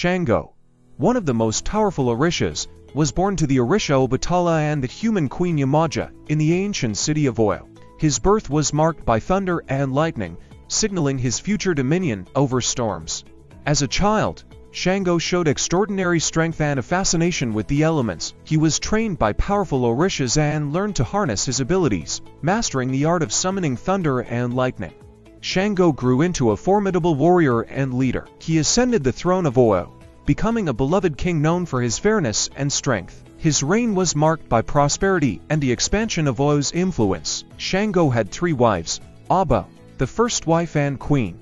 Shango, one of the most powerful Orishas, was born to the Orisha Obatala and the human queen Yamaja in the ancient city of Oyo. His birth was marked by thunder and lightning, signaling his future dominion over storms. As a child, Shango showed extraordinary strength and a fascination with the elements. He was trained by powerful Orishas and learned to harness his abilities, mastering the art of summoning thunder and lightning. Shango grew into a formidable warrior and leader. He ascended the throne of Oyo, becoming a beloved king known for his fairness and strength. His reign was marked by prosperity and the expansion of Oyo's influence. Shango had three wives, Oba, the first wife and queen,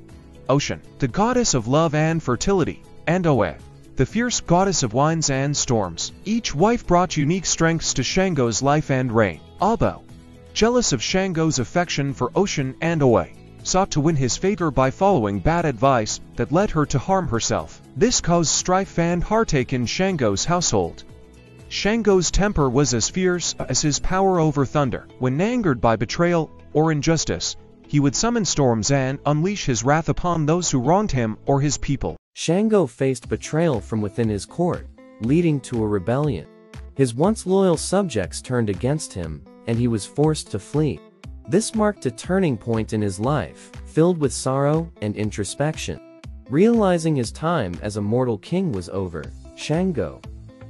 Oshun, the goddess of love and fertility, and Oya, the fierce goddess of winds and storms. Each wife brought unique strengths to Shango's life and reign. Oba, jealous of Shango's affection for Oshun and Oya, sought to win his favor by following bad advice that led her to harm herself. This caused strife and heartache in Shango's household. Shango's temper was as fierce as his power over thunder. When angered by betrayal or injustice, he would summon storms and unleash his wrath upon those who wronged him or his people. Shango faced betrayal from within his court, leading to a rebellion. His once loyal subjects turned against him, and he was forced to flee. This marked a turning point in his life, filled with sorrow and introspection. Realizing his time as a mortal king was over, Shango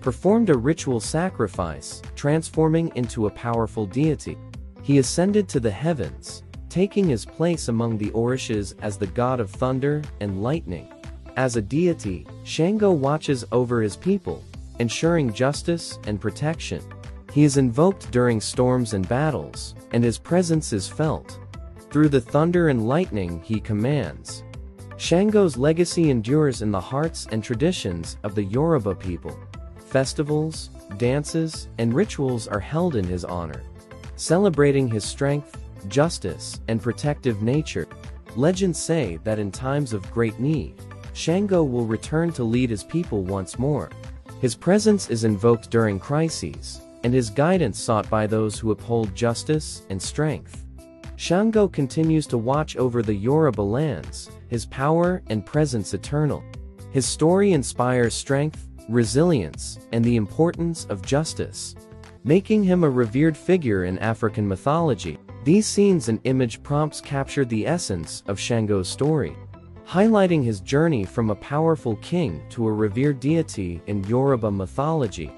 performed a ritual sacrifice, transforming into a powerful deity. He ascended to the heavens, taking his place among the Orishas as the god of thunder and lightning. As a deity, Shango watches over his people, ensuring justice and protection. He is invoked during storms and battles, and his presence is felt. Through the thunder and lightning he commands. Shango's legacy endures in the hearts and traditions of the Yoruba people. Festivals, dances, and rituals are held in his honor, celebrating his strength, justice, and protective nature. Legends say that in times of great need, Shango will return to lead his people once more. His presence is invoked during crises, and his guidance sought by those who uphold justice and strength. Shango continues to watch over the Yoruba lands, his power and presence eternal. His story inspires strength, resilience, and the importance of justice, making him a revered figure in African mythology. These scenes and image prompts capture the essence of Shango's story, highlighting his journey from a powerful king to a revered deity in Yoruba mythology.